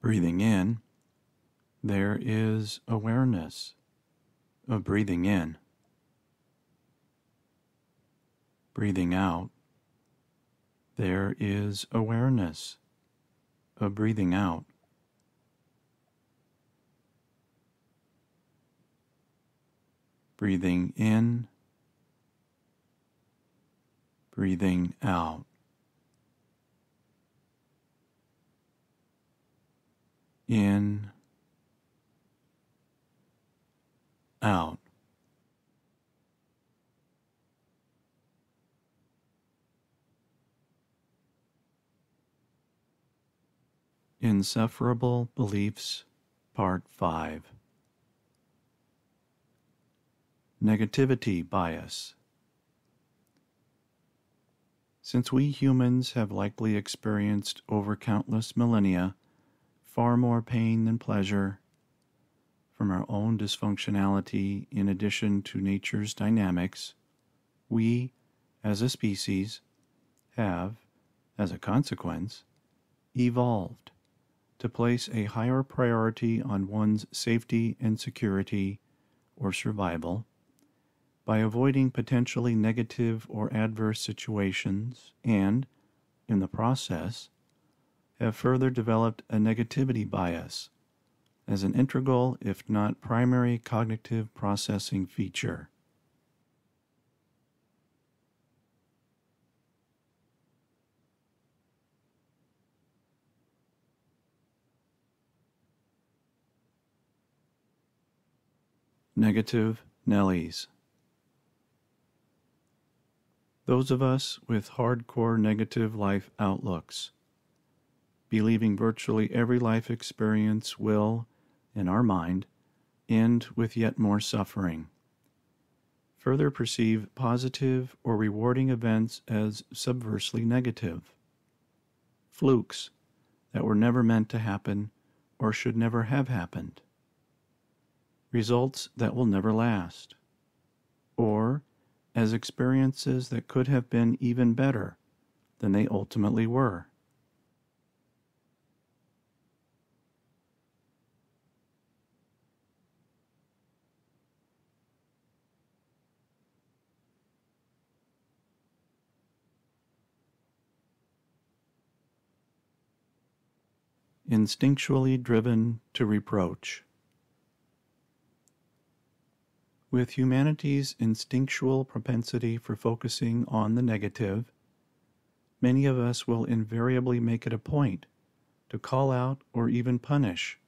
Breathing in, there is awareness of breathing in. Breathing out, there is awareness of breathing out. Breathing in, breathing out. In, out. Insufferable Beliefs, Part 5 Negativity Bias Since we humans have likely experienced over countless millennia far more pain than pleasure from our own dysfunctionality in addition to nature's dynamics, we, as a species, have, as a consequence, evolved to place a higher priority on one's safety and security or survival by avoiding potentially negative or adverse situations and, in the process, have further developed a negativity bias as an integral, if not primary, cognitive processing feature. Negative Nellies. Those of us with hardcore negative life outlooks, believing virtually every life experience will, in our mind, end with yet more suffering. Further perceive positive or rewarding events as subversely negative. Flukes that were never meant to happen or should never have happened results that will never last, or as experiences that could have been even better than they ultimately were. Instinctually driven to reproach. With humanity's instinctual propensity for focusing on the negative, many of us will invariably make it a point to call out or even punish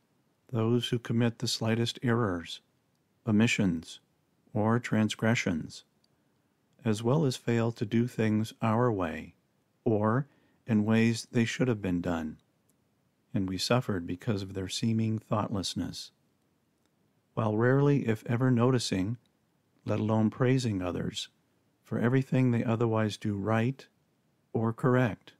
those who commit the slightest errors, omissions, or transgressions, as well as fail to do things our way or in ways they should have been done, and we suffered because of their seeming thoughtlessness while rarely, if ever, noticing, let alone praising others for everything they otherwise do right or correct.